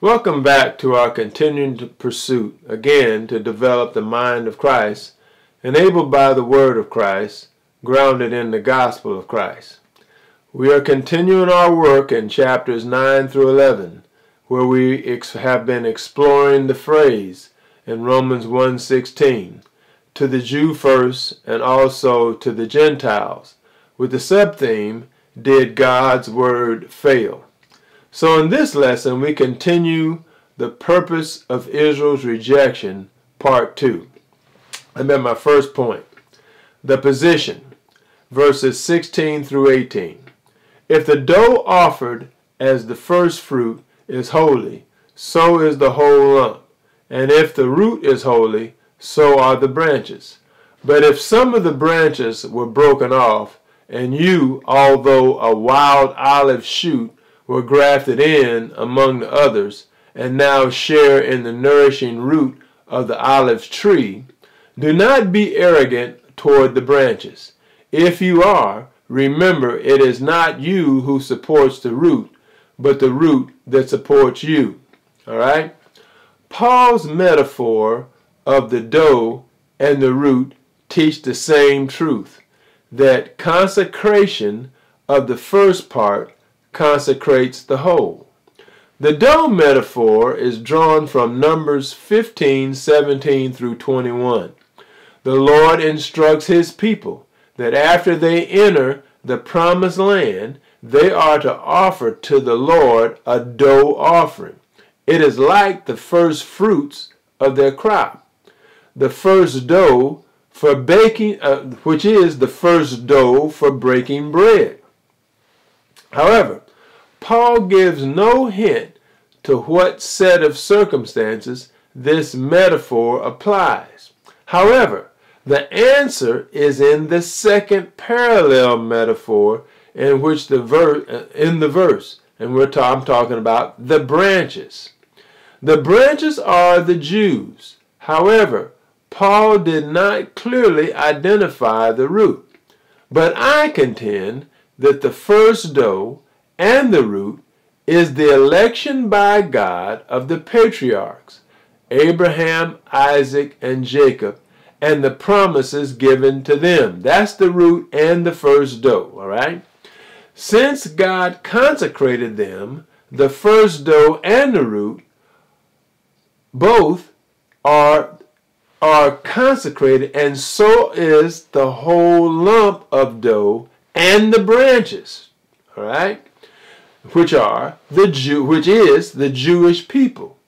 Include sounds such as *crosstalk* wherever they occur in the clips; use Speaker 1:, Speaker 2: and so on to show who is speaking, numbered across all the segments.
Speaker 1: Welcome back to our continuing pursuit, again, to develop the mind of Christ, enabled by the Word of Christ, grounded in the gospel of Christ. We are continuing our work in chapters 9 through 11, where we have been exploring the phrase in Romans 1.16, to the Jew first and also to the Gentiles, with the subtheme, Did God's Word Fail? So in this lesson, we continue the purpose of Israel's rejection, part two. I'm at my first point. The position, verses 16 through 18. If the dough offered as the first fruit is holy, so is the whole lump. And if the root is holy, so are the branches. But if some of the branches were broken off, and you, although a wild olive shoot, were grafted in among the others, and now share in the nourishing root of the olive tree, do not be arrogant toward the branches. If you are, remember it is not you who supports the root, but the root that supports you. All right? Paul's metaphor of the dough and the root teach the same truth that consecration of the first part consecrates the whole. The dough metaphor is drawn from Numbers 15, 17 through 21. The Lord instructs his people that after they enter the promised land, they are to offer to the Lord a dough offering. It is like the first fruits of their crop. The first dough for baking, uh, which is the first dough for breaking bread. However, Paul gives no hint to what set of circumstances this metaphor applies. However, the answer is in the second parallel metaphor in which the verse uh, in the verse, and we're ta I'm talking about the branches. The branches are the Jews. However, Paul did not clearly identify the root. But I contend that the first dough and the root is the election by God of the patriarchs, Abraham, Isaac, and Jacob, and the promises given to them. That's the root and the first dough, all right? Since God consecrated them, the first dough and the root, both are, are consecrated, and so is the whole lump of dough and the branches, all right? Which are the Jew, which is the Jewish people.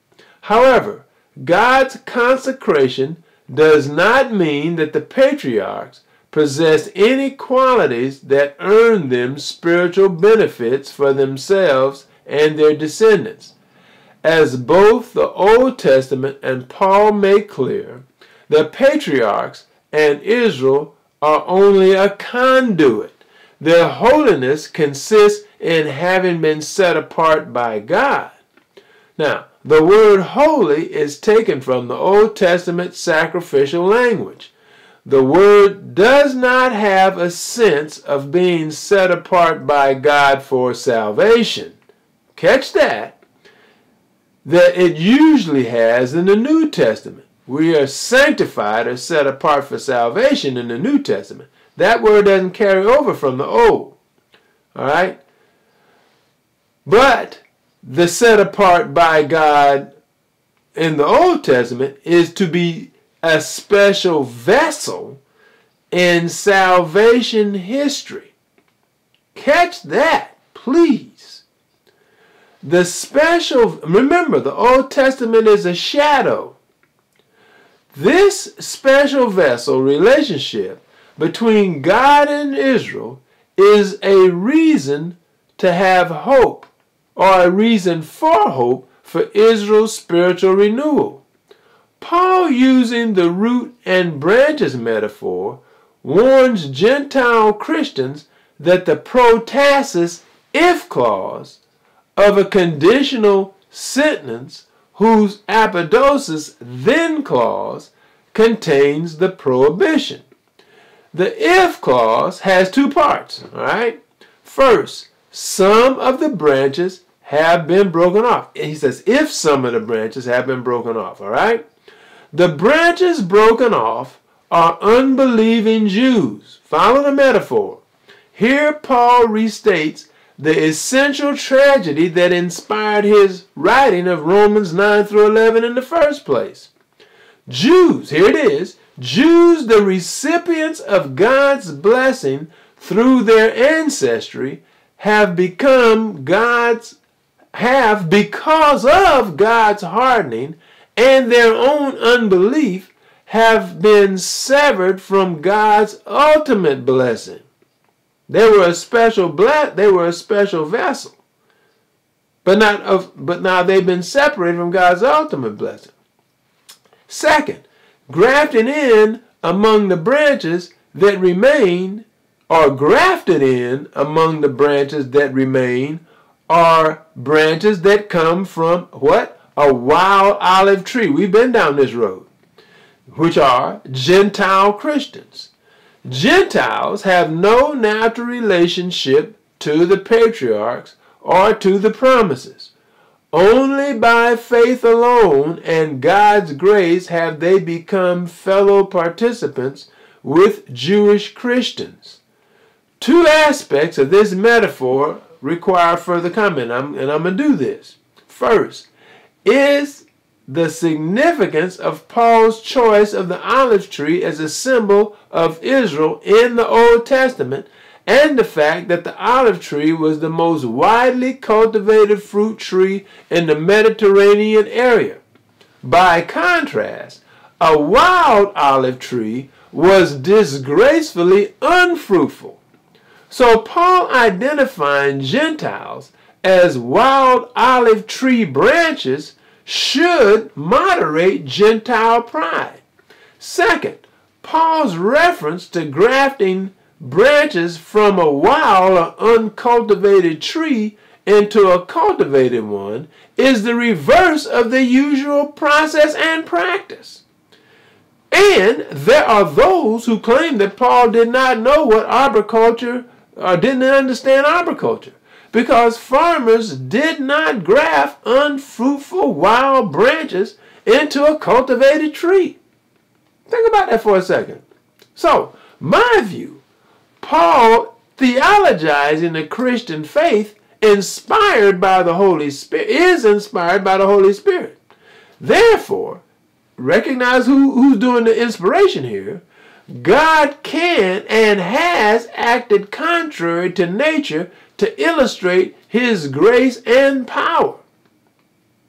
Speaker 1: However, God's consecration does not mean that the patriarchs possess any qualities that earn them spiritual benefits for themselves and their descendants. As both the Old Testament and Paul make clear, the patriarchs and Israel are only a conduit. Their holiness consists in having been set apart by God. Now, the word holy is taken from the Old Testament sacrificial language. The word does not have a sense of being set apart by God for salvation. Catch that. That it usually has in the New Testament. We are sanctified or set apart for salvation in the New Testament. That word doesn't carry over from the Old. All right? But the set apart by God in the Old Testament is to be a special vessel in salvation history. Catch that, please. The special, remember, the Old Testament is a shadow. This special vessel relationship between God and Israel is a reason to have hope or a reason for hope for Israel's spiritual renewal. Paul, using the root and branches metaphor, warns Gentile Christians that the protasis if clause of a conditional sentence whose apodosis then clause contains the prohibition. The if clause has two parts, all right? First, some of the branches have been broken off. And he says, if some of the branches have been broken off, all right? The branches broken off are unbelieving Jews. Follow the metaphor. Here, Paul restates the essential tragedy that inspired his writing of Romans 9 through 11 in the first place. Jews, here it is, Jews, the recipients of God's blessing through their ancestry, have become God's, have because of God's hardening and their own unbelief, have been severed from God's ultimate blessing. They were a special ble- they were a special vessel. But not of but now they've been separated from God's ultimate blessing. Second, grafting in among the branches that remain or grafted in among the branches that remain are branches that come from what? A wild olive tree. We've been down this road, which are Gentile Christians. Gentiles have no natural relationship to the patriarchs or to the promises. Only by faith alone and God's grace have they become fellow participants with Jewish Christians. Two aspects of this metaphor require further comment, I'm, and I'm going to do this. First, is the significance of Paul's choice of the olive tree as a symbol of Israel in the Old Testament and the fact that the olive tree was the most widely cultivated fruit tree in the Mediterranean area. By contrast, a wild olive tree was disgracefully unfruitful. So Paul identifying Gentiles as wild olive tree branches should moderate Gentile pride. Second, Paul's reference to grafting branches from a wild or uncultivated tree into a cultivated one is the reverse of the usual process and practice. And there are those who claim that Paul did not know what arboriculture or didn't understand arboriculture because farmers did not graft unfruitful wild branches into a cultivated tree. Think about that for a second. So, my view, Paul theologizing the Christian faith inspired by the Holy Spirit is inspired by the Holy Spirit. Therefore, recognize who, who's doing the inspiration here. God can and has acted contrary to nature to illustrate his grace and power.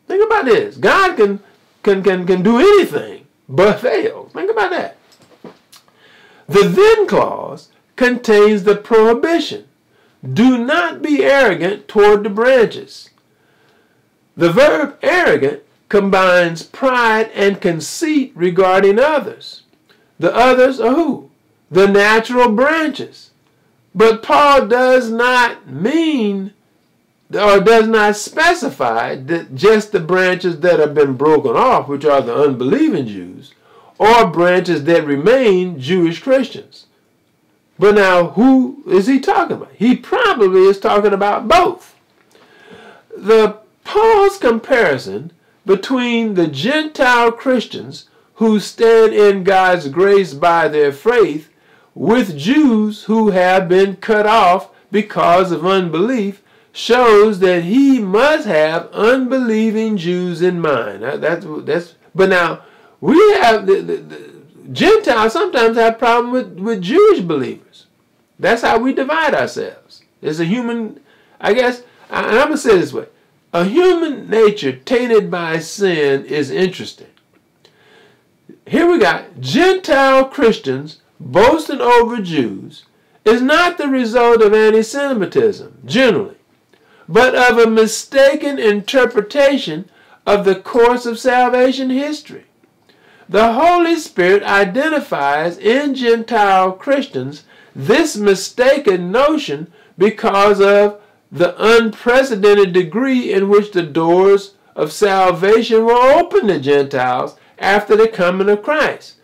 Speaker 1: Think about this. God can, can, can, can do anything but fail. Think about that. The then clause contains the prohibition. Do not be arrogant toward the branches. The verb arrogant combines pride and conceit regarding others. The others are who? The natural branches. But Paul does not mean or does not specify that just the branches that have been broken off, which are the unbelieving Jews, or branches that remain Jewish Christians. But now, who is he talking about? He probably is talking about both. The Paul's comparison between the Gentile Christians who stand in God's grace by their faith with Jews who have been cut off because of unbelief shows that he must have unbelieving Jews in mind. That's that's. But now we have the, the, the Gentiles sometimes have problem with with Jewish believers. That's how we divide ourselves. It's a human, I guess. And I'm gonna say this way: a human nature tainted by sin is interesting. Here we got Gentile Christians boasting over Jews is not the result of anti Semitism, generally, but of a mistaken interpretation of the course of salvation history. The Holy Spirit identifies in Gentile Christians this mistaken notion because of the unprecedented degree in which the doors of salvation were open to Gentiles after the coming of Christ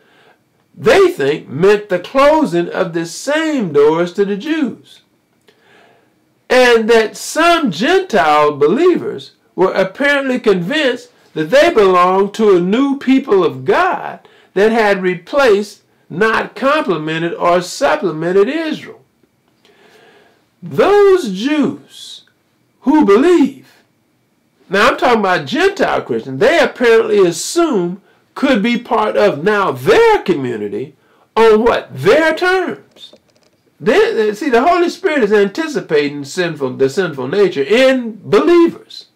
Speaker 1: they think meant the closing of the same doors to the Jews. and that some Gentile believers were apparently convinced that they belonged to a new people of God that had replaced, not complemented or supplemented Israel. Those Jews who believe, now I'm talking about Gentile Christians, they apparently assume could be part of now their community on what? Their terms. They, see, the Holy Spirit is anticipating sinful, the sinful nature in believers.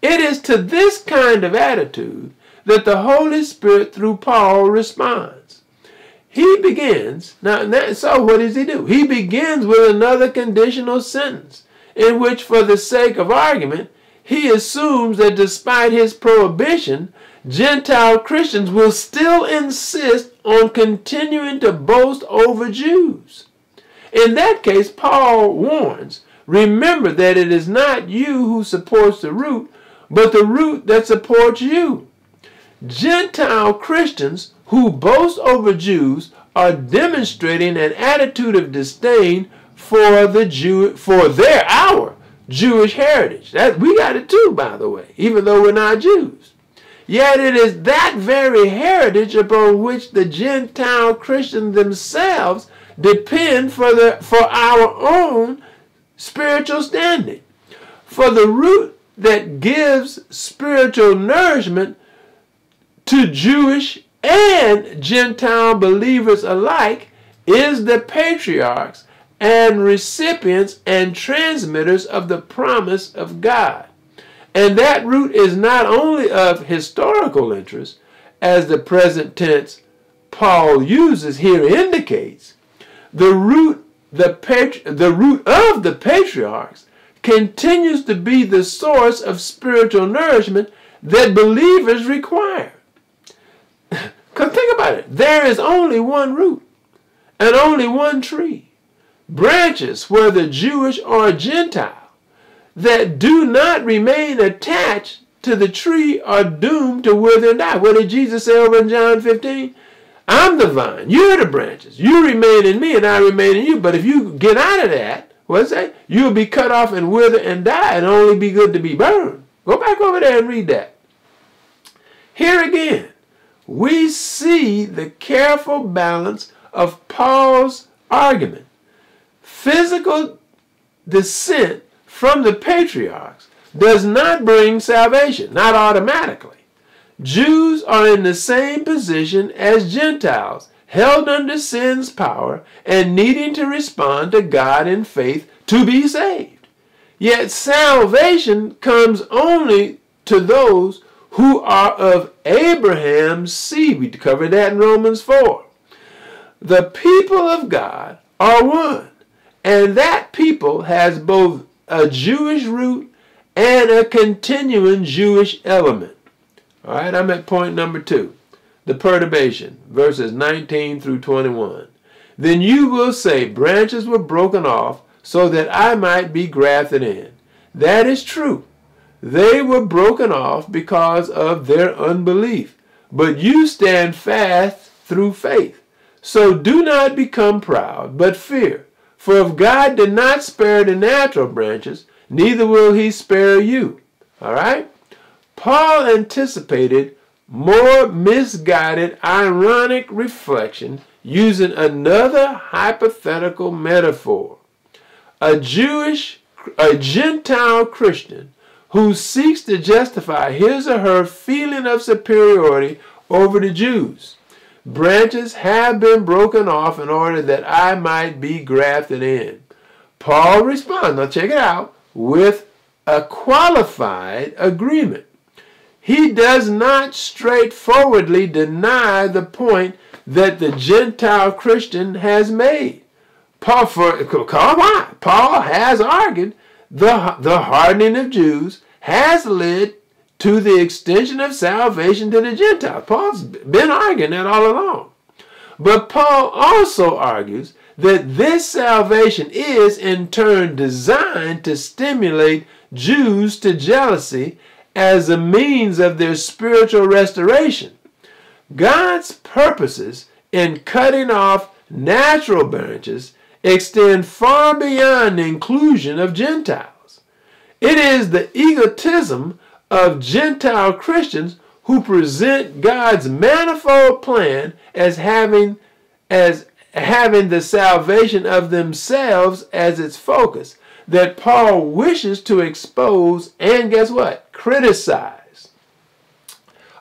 Speaker 1: It is to this kind of attitude that the Holy Spirit, through Paul, responds. He begins, now, so what does he do? He begins with another conditional sentence in which, for the sake of argument, he assumes that despite his prohibition, Gentile Christians will still insist on continuing to boast over Jews. In that case, Paul warns remember that it is not you who supports the root, but the root that supports you. Gentile Christians who boast over Jews are demonstrating an attitude of disdain for the Jew for their our Jewish heritage. That we got it too, by the way, even though we're not Jews. Yet it is that very heritage upon which the Gentile Christians themselves depend for, the, for our own spiritual standing. For the root that gives spiritual nourishment to Jewish and Gentile believers alike is the patriarchs and recipients and transmitters of the promise of God. And that root is not only of historical interest, as the present tense Paul uses here indicates, the root, the, the root of the patriarchs continues to be the source of spiritual nourishment that believers require. Because think about it. There is only one root and only one tree. Branches, whether Jewish or Gentile, that do not remain attached to the tree are doomed to wither and die. What did Jesus say over in John 15? I'm the vine. You're the branches. You remain in me and I remain in you. But if you get out of that, what's that? You'll be cut off and wither and die and only be good to be burned. Go back over there and read that. Here again, we see the careful balance of Paul's argument. Physical descent from the patriarchs does not bring salvation, not automatically. Jews are in the same position as Gentiles, held under sin's power and needing to respond to God in faith to be saved. Yet salvation comes only to those who are of Abraham's seed. We covered that in Romans 4. The people of God are one, and that people has both a Jewish root and a continuing Jewish element. All right, I'm at point number two the perturbation, verses 19 through 21. Then you will say, Branches were broken off so that I might be grafted in. That is true. They were broken off because of their unbelief, but you stand fast through faith. So do not become proud, but fear. For if God did not spare the natural branches, neither will he spare you. All right? Paul anticipated more misguided, ironic reflection using another hypothetical metaphor. A Jewish, a Gentile Christian who seeks to justify his or her feeling of superiority over the Jews. Branches have been broken off in order that I might be grafted in. Paul responds, now check it out, with a qualified agreement. He does not straightforwardly deny the point that the Gentile Christian has made. Paul, for, come on, Paul has argued the, the hardening of Jews has led to the extension of salvation to the Gentiles. Paul's been arguing that all along. But Paul also argues that this salvation is in turn designed to stimulate Jews to jealousy as a means of their spiritual restoration. God's purposes in cutting off natural branches extend far beyond the inclusion of Gentiles. It is the egotism of Gentile Christians who present God's manifold plan as having as having the salvation of themselves as its focus that Paul wishes to expose and guess what? Criticize.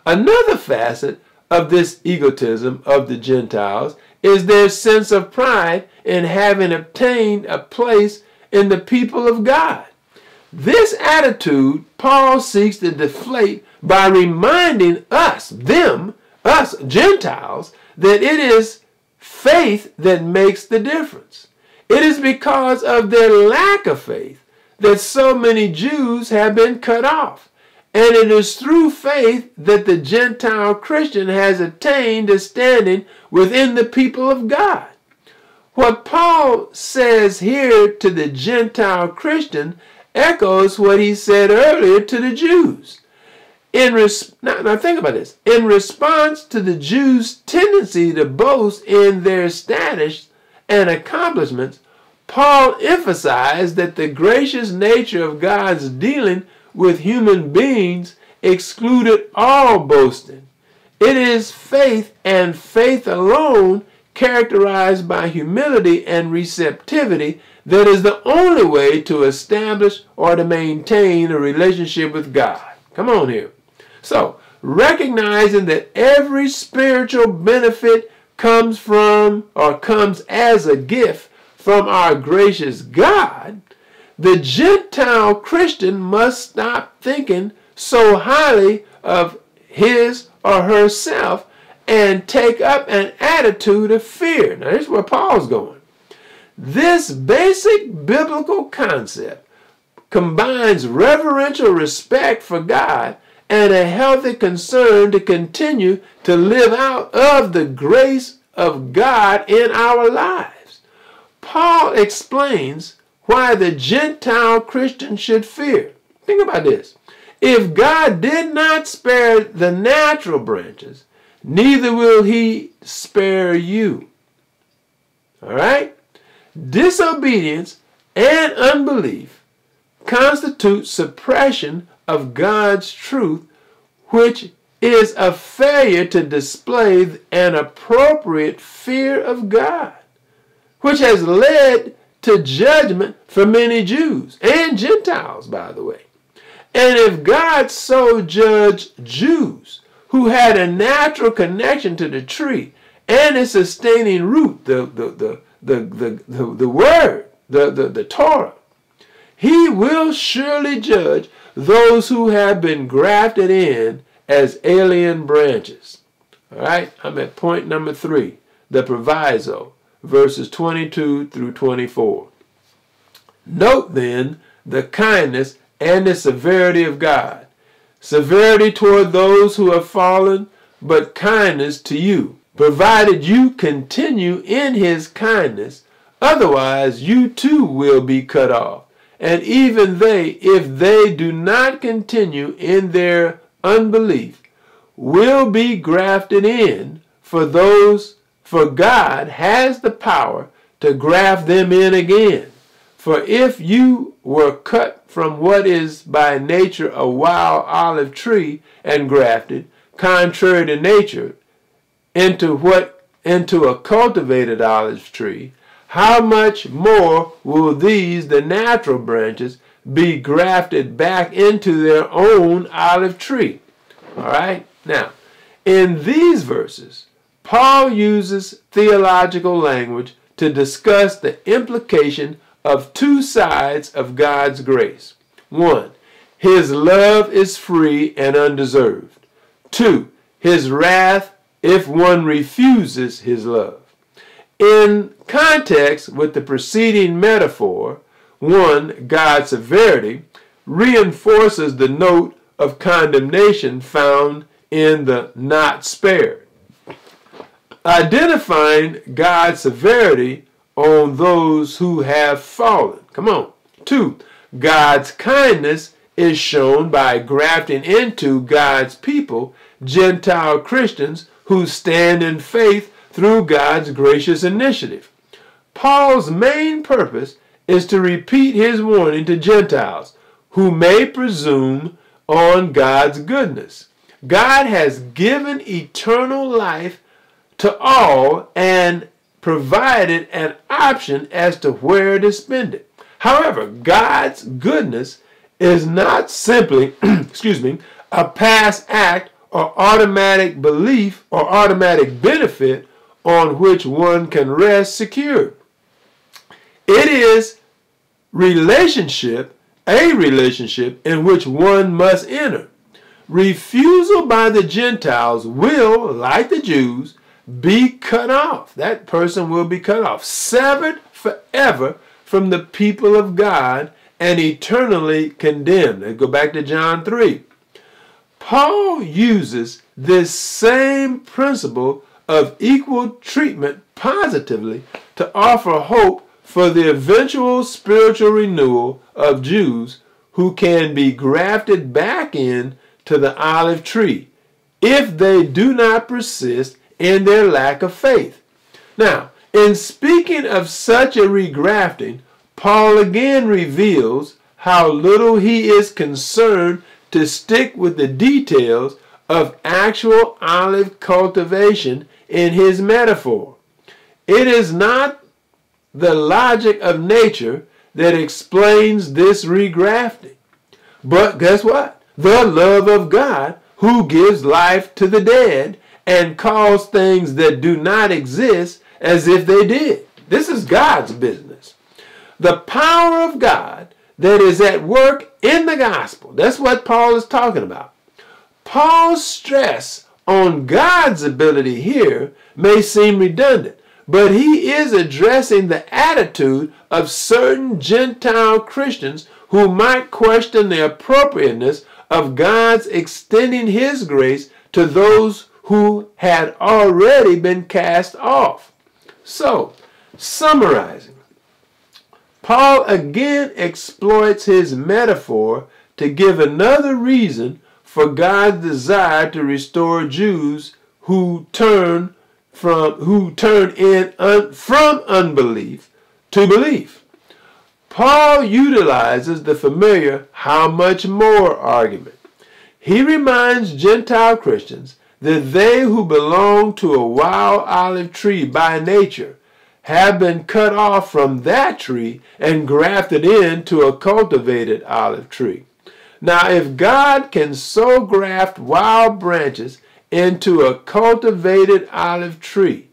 Speaker 1: Another facet of this egotism of the Gentiles is their sense of pride in having obtained a place in the people of God. This attitude Paul seeks to deflate by reminding us, them, us Gentiles, that it is faith that makes the difference. It is because of their lack of faith that so many Jews have been cut off. And it is through faith that the Gentile Christian has attained a standing within the people of God. What Paul says here to the Gentile Christian echoes what he said earlier to the Jews. In res- now, now think about this. In response to the Jews' tendency to boast in their status and accomplishments, Paul emphasized that the gracious nature of God's dealing with human beings excluded all boasting. It is faith and faith alone characterized by humility and receptivity that is the only way to establish or to maintain a relationship with God. Come on here. So, recognizing that every spiritual benefit comes from or comes as a gift from our gracious God, the Gentile Christian must stop thinking so highly of his or herself and take up an attitude of fear. Now, this is where Paul's going. This basic biblical concept combines reverential respect for God and a healthy concern to continue to live out of the grace of God in our lives. Paul explains why the Gentile Christian should fear. Think about this. If God did not spare the natural branches, neither will he spare you. All right? Disobedience and unbelief constitute suppression of God's truth, which is a failure to display an appropriate fear of God, which has led to judgment for many Jews and Gentiles, by the way. And if God so judged Jews who had a natural connection to the tree and its sustaining root, the, the, the, the, the, the, the word, the, the, the Torah, he will surely judge those who have been grafted in as alien branches. All right, I'm at point number three, the proviso, verses 22 through 24. Note then the kindness and the severity of God. Severity toward those who have fallen, but kindness to you, provided you continue in his kindness, otherwise you too will be cut off. And even they, if they do not continue in their unbelief, will be grafted in, for those, for God has the power to graft them in again. For if you were cut from what is by nature a wild olive tree and grafted, contrary to nature, into what into a cultivated olive tree, how much more will these, the natural branches, be grafted back into their own olive tree? All right? Now, in these verses, Paul uses theological language to discuss the implication of two sides of God's grace. One, his love is free and undeserved. Two, his wrath if one refuses his love. In context with the preceding metaphor, one, God's severity, reinforces the note of condemnation found in the not spared. Identifying God's severity on those who have fallen. Come on. Two, God's kindness is shown by grafting into God's people, Gentile Christians who stand in faith through God's gracious initiative. Paul's main purpose is to repeat his warning to Gentiles who may presume on God's goodness. God has given eternal life to all and provided an option as to where to spend it. However, God's goodness is not simply, *clears throat* excuse me, a past act or automatic belief or automatic benefit on which one can rest secure. It is relationship, a relationship in which one must enter. Refusal by the Gentiles will, like the Jews, be cut off. That person will be cut off, severed forever from the people of God and eternally condemned. Let's go back to John 3. Paul uses this same principle of equal treatment positively to offer hope for the eventual spiritual renewal of Jews who can be grafted back in to the olive tree if they do not persist in their lack of faith. Now, in speaking of such a regrafting, Paul again reveals how little he is concerned to stick with the details of actual olive cultivation in his metaphor. It is not the logic of nature that explains this regrafting. But guess what? The love of God who gives life to the dead and cause things that do not exist as if they did. This is God's business. The power of God that is at work in the gospel. That's what Paul is talking about. Paul's stress on God's ability here may seem redundant, but he is addressing the attitude of certain Gentile Christians who might question the appropriateness of God's extending his grace to those who had already been cast off. So, summarizing, Paul again exploits his metaphor to give another reason for God's desire to restore Jews who turn from who turn in un, from unbelief to belief. Paul utilizes the familiar how much more argument. He reminds Gentile Christians that they who belong to a wild olive tree by nature have been cut off from that tree and grafted into a cultivated olive tree. Now, if God can so graft wild branches into a cultivated olive tree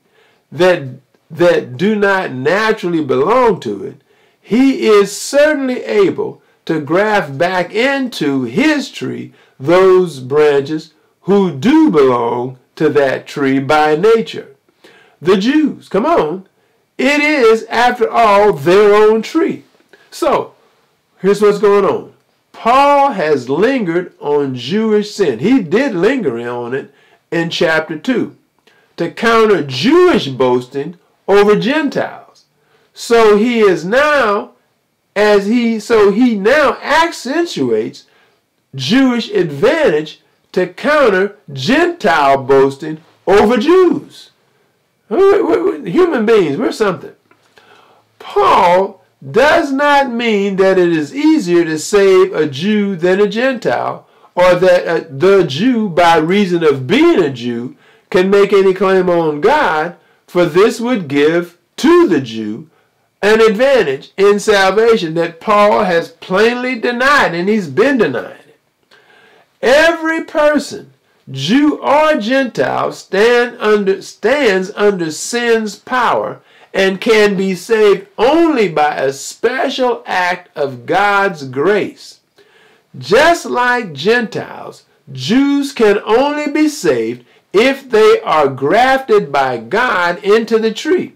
Speaker 1: that, that do not naturally belong to it, he is certainly able to graft back into his tree those branches who do belong to that tree by nature. The Jews, come on, it is, after all, their own tree. So, here's what's going on. Paul has lingered on Jewish sin. He did linger on it in chapter 2 to counter Jewish boasting over Gentiles. So he is now, as he, so he now accentuates Jewish advantage to counter Gentile boasting over Jews. Human beings, we're something. Paul does not mean that it is easier to save a Jew than a Gentile, or that uh, the Jew, by reason of being a Jew, can make any claim on God, for this would give to the Jew an advantage in salvation that Paul has plainly denied, and he's been it. Every person Jew or Gentile, stand under, stands under sin's power and can be saved only by a special act of God's grace. Just like Gentiles, Jews can only be saved if they are grafted by God into the tree.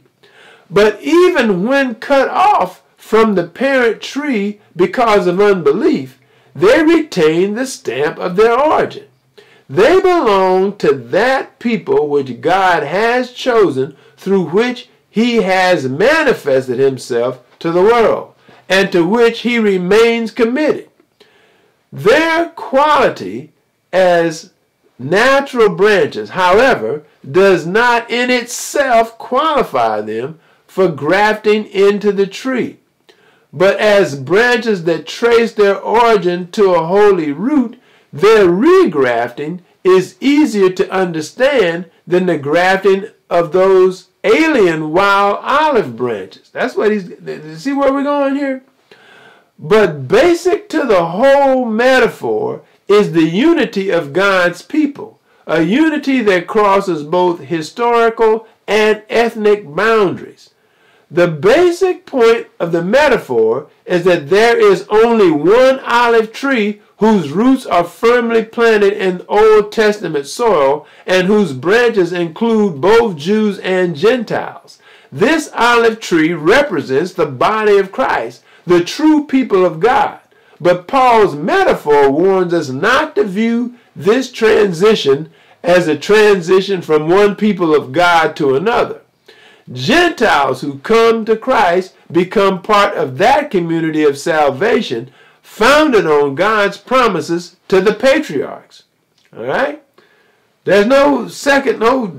Speaker 1: But even when cut off from the parent tree because of unbelief, they retain the stamp of their origin. They belong to that people which God has chosen through which he has manifested himself to the world and to which he remains committed. Their quality as natural branches, however, does not in itself qualify them for grafting into the tree. But as branches that trace their origin to a holy root, their regrafting is easier to understand than the grafting of those alien wild olive branches. That's what he's, see where we're going here? But basic to the whole metaphor is the unity of God's people, a unity that crosses both historical and ethnic boundaries. The basic point of the metaphor is that there is only one olive tree whose roots are firmly planted in Old Testament soil and whose branches include both Jews and Gentiles. This olive tree represents the body of Christ, the true people of God. But Paul's metaphor warns us not to view this transition as a transition from one people of God to another. Gentiles who come to Christ become part of that community of salvation founded on God's promises to the patriarchs. All right? There's no second, no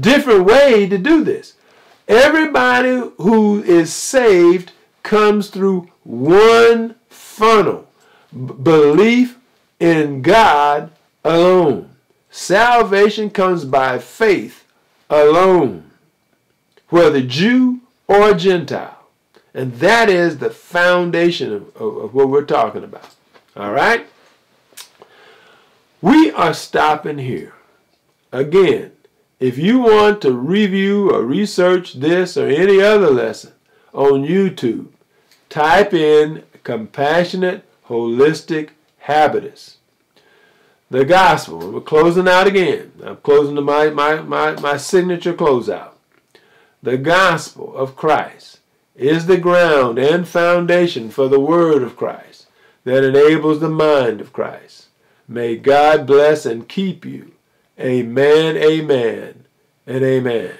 Speaker 1: different way to do this. Everybody who is saved comes through one funnel belief in God alone. Salvation comes by faith alone whether Jew or Gentile. And that is the foundation of, of, of what we're talking about. All right? We are stopping here. Again, if you want to review or research this or any other lesson on YouTube, type in Compassionate Holistic Habitus. The Gospel. We're closing out again. I'm closing to my, my, my, my signature closeout. The gospel of Christ is the ground and foundation for the word of Christ that enables the mind of Christ. May God bless and keep you. Amen, amen, and amen.